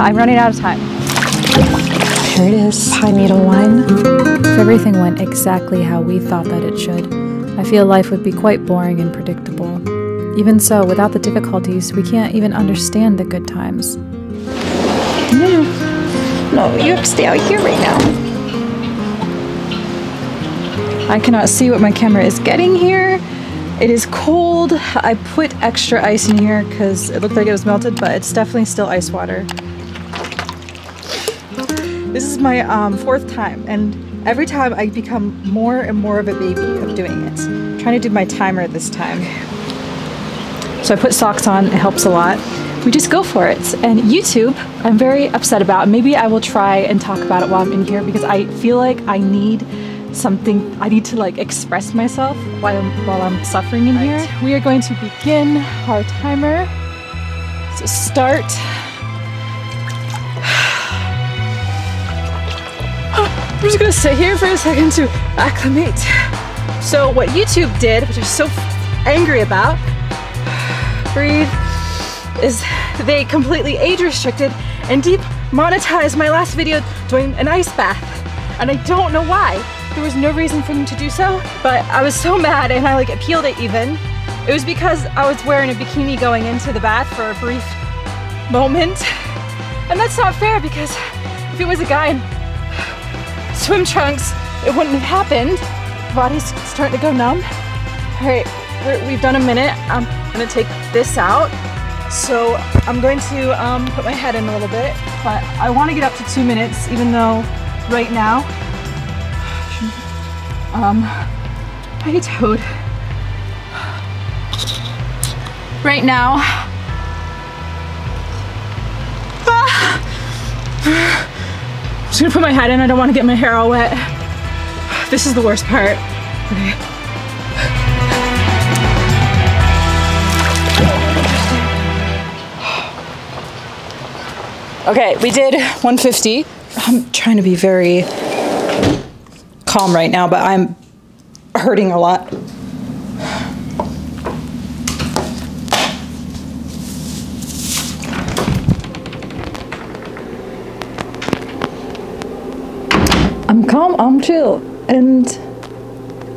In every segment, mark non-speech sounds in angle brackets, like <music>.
I'm running out of time. Here it is, pine needle one. If everything went exactly how we thought that it should, I feel life would be quite boring and predictable. Even so, without the difficulties, we can't even understand the good times. No, no, you have to stay out here right now. I cannot see what my camera is getting here. It is cold. I put extra ice in here because it looked like it was melted, but it's definitely still ice water. This is my um, fourth time, and every time I become more and more of a baby of doing it. I'm trying to do my timer this time. So I put socks on, it helps a lot. We just go for it. And YouTube, I'm very upset about. Maybe I will try and talk about it while I'm in here because I feel like I need something, I need to like express myself while I'm, while I'm suffering in here. We are going to begin our timer. So start. I'm just gonna sit here for a second to acclimate. So what YouTube did, which I'm so angry about, breathe, is they completely age restricted and deep monetized my last video doing an ice bath. And I don't know why. There was no reason for them to do so, but I was so mad and I like appealed it even. It was because I was wearing a bikini going into the bath for a brief moment. And that's not fair because if it was a guy swim trunks, it wouldn't have happened. Body's starting to go numb. All right, we've done a minute. I'm gonna take this out. So I'm going to um, put my head in a little bit, but I want to get up to two minutes, even though right now, um, I get toad. Right now, I'm just gonna put my head in. I don't want to get my hair all wet. This is the worst part. Okay. Okay, we did 150. I'm trying to be very calm right now, but I'm hurting a lot. I'm calm, I'm chill, and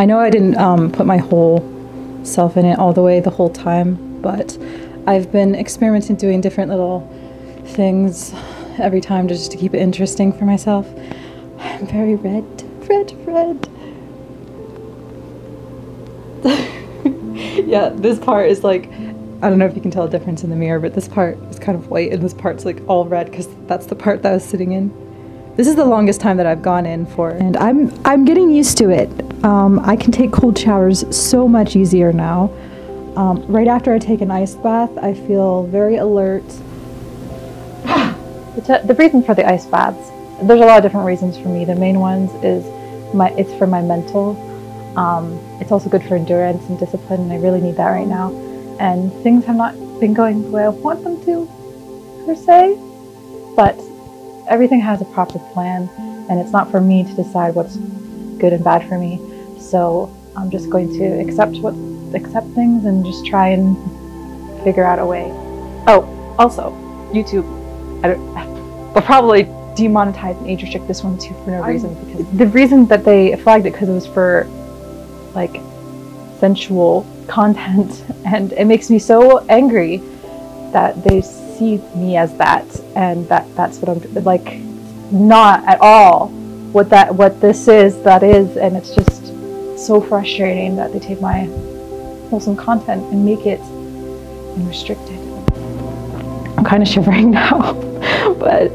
I know I didn't um, put my whole self in it all the way the whole time, but I've been experimenting doing different little things every time just to keep it interesting for myself. I'm very red, red, red. <laughs> yeah, this part is like, I don't know if you can tell a difference in the mirror, but this part is kind of white and this part's like all red because that's the part that I was sitting in. This is the longest time that I've gone in for, and I'm I'm getting used to it. Um, I can take cold showers so much easier now. Um, right after I take an ice bath, I feel very alert. <sighs> The, the reason for the ice baths, there's a lot of different reasons for me. The main ones is my it's for my mental. Um, it's also good for endurance and discipline, and I really need that right now. And things have not been going the way I want them to, per se, but everything has a proper plan, and it's not for me to decide what's good and bad for me. So I'm just going to accept what accept things and just try and figure out a way. Oh, also, YouTube. I don't. <laughs> They'll probably demonetize and age restrict this one too for no reason because the reason that they flagged it because it was for like sensual content, <laughs> and it makes me so angry that they see me as that, and that that's what I'm like. Not at all what that what this is that is, and it's just so frustrating that they take my wholesome content and make it unrestricted. I'm kind of shivering <laughs> now, but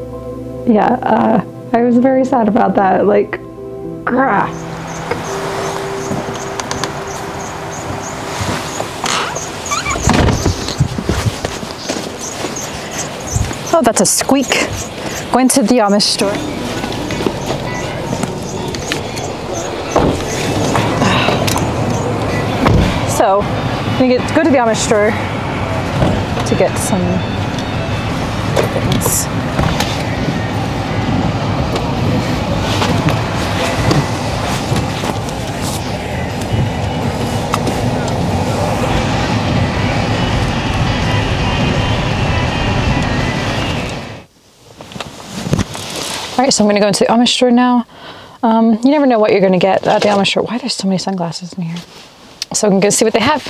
yeah, uh, I was very sad about that. Like, grah. Oh, that's a squeak. Going to the Amish store. So, gonna get, go to the Amish store to get some things. Right, so I'm gonna go into the Amish store now. Um, you never know what you're gonna get at the Amish store. Why there's so many sunglasses in here? So I'm gonna go see what they have.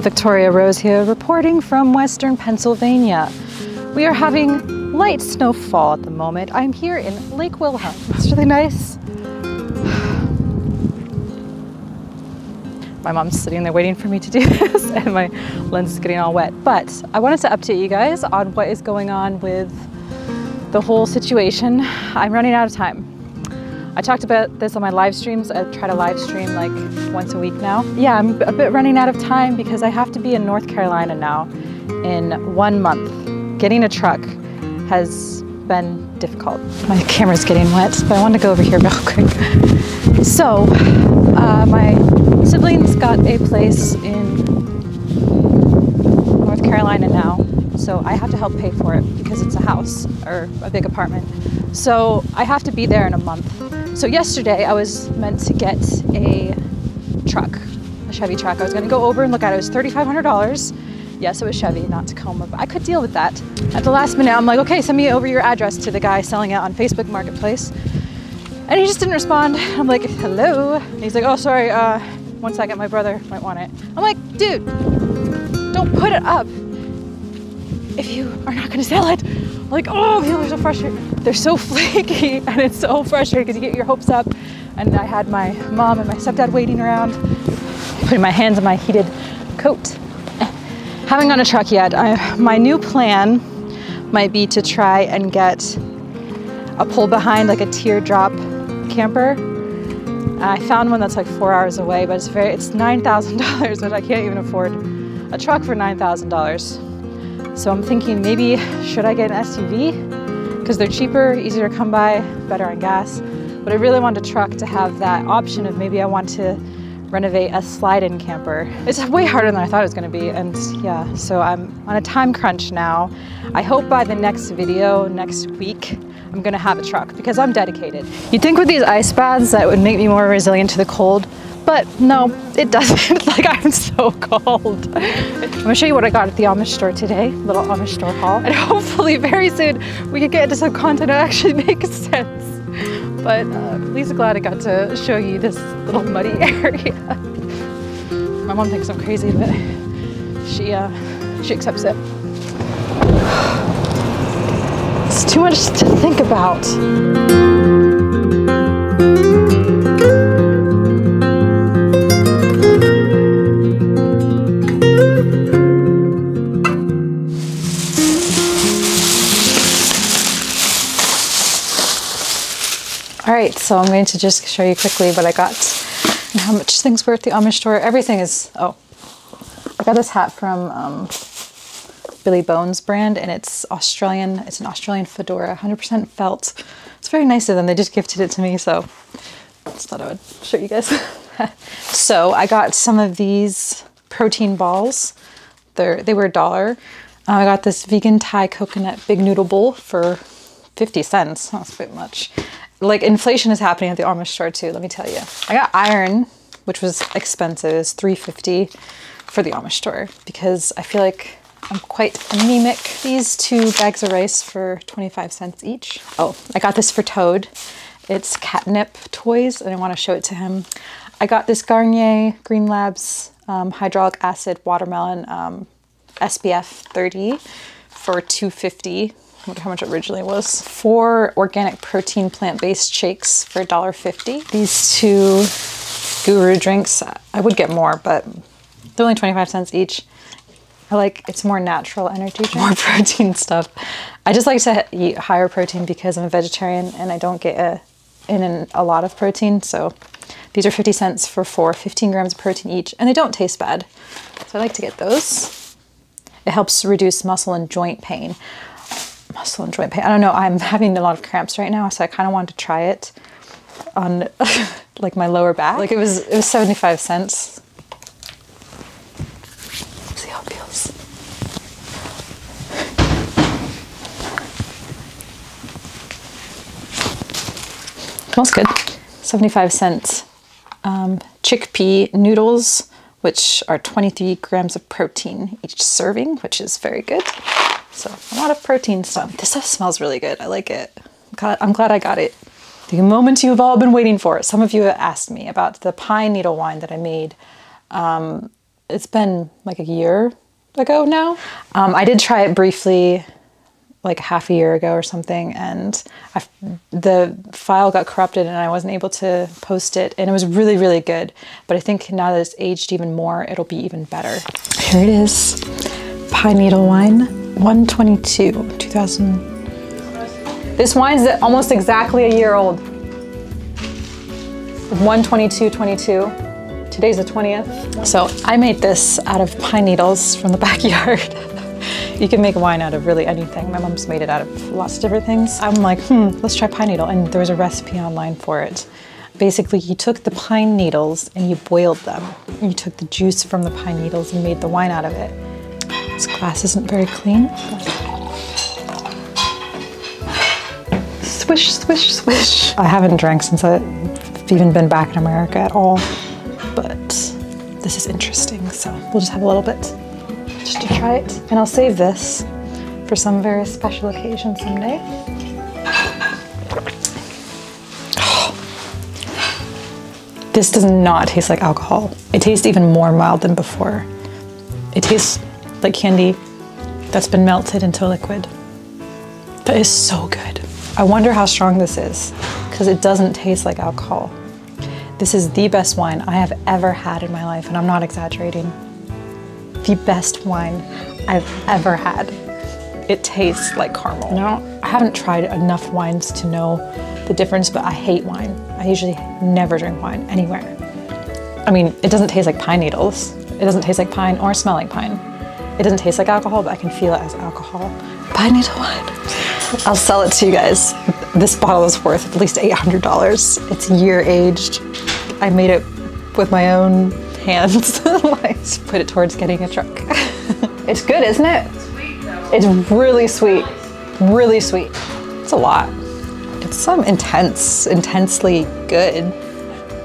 Victoria Rose here, reporting from Western Pennsylvania. We are having light snowfall at the moment. I'm here in Lake Wilhelm. It's really nice. <sighs> My mom's sitting there waiting for me to do <laughs> this, and my lens is getting all wet. But I wanted to update you guys on what is going on with the whole situation. I'm running out of time. I talked about this on my live streams. I try to live stream like once a week now. Yeah, I'm a bit running out of time because I have to be in North Carolina now in one month. Getting a truck has been difficult. My camera's getting wet, but I want to go over here <laughs> real quick. So, uh, my siblings got a place in North Carolina now, so I have to help pay for it because it's a house or a big apartment. So I have to be there in a month. So yesterday I was meant to get a truck, a Chevy truck. I was to go over and look at it. It was $3,500. Yes, it was Chevy, not Tacoma, but I could deal with that. At the last minute, I'm like, okay, send me over your address to the guy selling it on Facebook Marketplace. And he just didn't respond. I'm like, hello. And he's like, oh, sorry, uh, one second, my brother might want it. I'm like, dude, don't put it up if you are not gonna sell it. Like, oh, people are so frustrated. They're so <laughs> flaky and it's so frustrating because you get your hopes up. And I had my mom and my stepdad waiting around, putting my hands in my heated coat. Haven't gotten a truck yet. I, my new plan might be to try and get a pull behind, like a teardrop camper. I found one that's like four hours away, but it's very, it's $9,000, which I can't even afford a truck for $9,000. So I'm thinking maybe should I get an SUV? Because they're cheaper, easier to come by, better on gas. But I really want a truck to have that option of maybe I want to renovate a slide-in camper. It's way harder than I thought it was gonna be. And yeah, so I'm on a time crunch now. I hope by the next video, next week, I'm gonna have a truck because I'm dedicated. You'd think with these ice baths that would make me more resilient to the cold, but no, it doesn't. <laughs> like I'm so cold. I'm gonna show you what I got at the Amish store today, little Amish store haul. And hopefully very soon we can get into some content that actually <laughs> makes sense. But uh, at least glad I got to show you this little muddy <laughs> area. My mom thinks I'm crazy, but she, uh, she accepts it. It's too much to think about. Right, so I'm going to just show you quickly what I got and how much things were at the Amish store. Everything is, oh, I got this hat from um, Billy Bones brand and it's Australian, it's an Australian fedora, 100% felt. It's very nice of them. They just gifted it to me, so just thought I would show you guys. <laughs> so I got some of these protein balls. They're, they were a dollar. Uh, I got this vegan Thai coconut big noodle bowl for 50 cents. That's a bit much. Like inflation is happening at the Amish store too, let me tell you. I got iron, which was expensive. It's 350 for the Amish store because I feel like I'm quite anemic. These two bags of rice for 25 cents each. Oh, I got this for Toad. It's catnip toys and I want to show it to him. I got this Garnier Green Labs um, hydraulic acid watermelon um, SPF 30 for 250. I wonder how much it originally was. Four organic protein plant-based shakes for $1.50. These two guru drinks, I would get more, but they're only 25 cents each. I like it's more natural energy, drink. more <laughs> protein stuff. I just like to eat higher protein because I'm a vegetarian and I don't get a, in a lot of protein. So these are 50 cents for four, 15 grams of protein each, and they don't taste bad. So I like to get those. It helps reduce muscle and joint pain. Muscle and joint pain. I don't know. I'm having a lot of cramps right now, so I kind of wanted to try it on <laughs> like my lower back. Like it was it was 75 cents. See how it feels. Smells good. 75 cents. Um, chickpea noodles, which are 23 grams of protein each serving, which is very good. So a lot of protein stuff. This stuff smells really good. I like it. I'm glad I got it. The moment you've all been waiting for. Some of you have asked me about the pine needle wine that I made. Um, it's been like a year ago now. Um, I did try it briefly like half a year ago or something and I, the file got corrupted and I wasn't able to post it and it was really really good but I think now that it's aged even more it'll be even better. Here it is pine needle wine 122 2000 this wine's almost exactly a year old 122 22 today's the 20th so I made this out of pine needles from the <laughs> backyard You can make wine out of really anything. My mom's made it out of lots of different things. I'm like, hmm, let's try pine needle. And there was a recipe online for it. Basically, you took the pine needles and you boiled them. You took the juice from the pine needles and made the wine out of it. This glass isn't very clean. Swish, swish, swish. I haven't drank since I've even been back in America at all, but this is interesting, so we'll just have a little bit just to try it. And I'll save this for some very special occasion someday. This does not taste like alcohol. It tastes even more mild than before. It tastes like candy that's been melted into liquid. That is so good. I wonder how strong this is because it doesn't taste like alcohol. This is the best wine I have ever had in my life, and I'm not exaggerating the best wine I've ever had. It tastes like caramel. Now, I haven't tried enough wines to know the difference, but I hate wine. I usually never drink wine anywhere. I mean, it doesn't taste like pine needles. It doesn't taste like pine or smell like pine. It doesn't taste like alcohol, but I can feel it as alcohol. Pine needle wine. I'll sell it to you guys. This bottle is worth at least $800. It's year aged. I made it with my own hands. <laughs> put it towards getting a truck. <laughs> it's good, isn't it? It's really sweet. Really sweet. It's a lot. It's some intense, intensely good.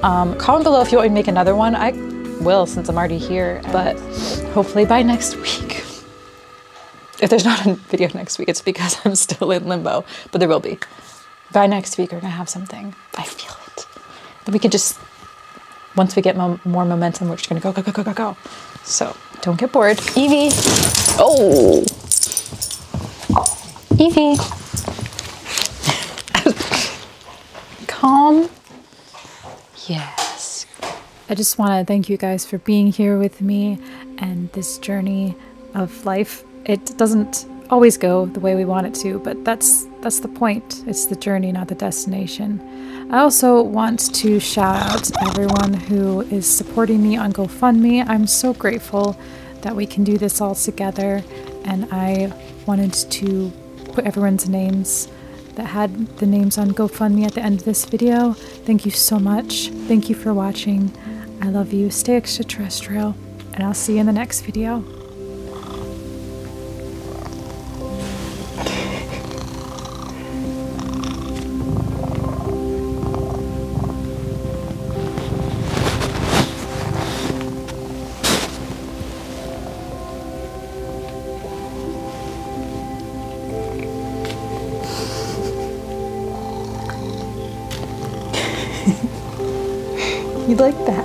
Um, comment below if you want me to make another one. I will since I'm already here, but hopefully by next week. If there's not a video next week, it's because I'm still in limbo, but there will be. By next week, we're gonna have something. I feel it. We could just once we get mo more momentum, we're just gonna go, go, go, go, go, go. So don't get bored. Evie. Oh. Evie. <laughs> Calm. Yes. I just want to thank you guys for being here with me and this journey of life. It doesn't always go the way we want it to, but that's that's the point. It's the journey, not the destination. I also want to shout out everyone who is supporting me on GoFundMe. I'm so grateful that we can do this all together, and I wanted to put everyone's names that had the names on GoFundMe at the end of this video. Thank you so much. Thank you for watching. I love you. Stay extraterrestrial, and I'll see you in the next video. <laughs> You'd like that?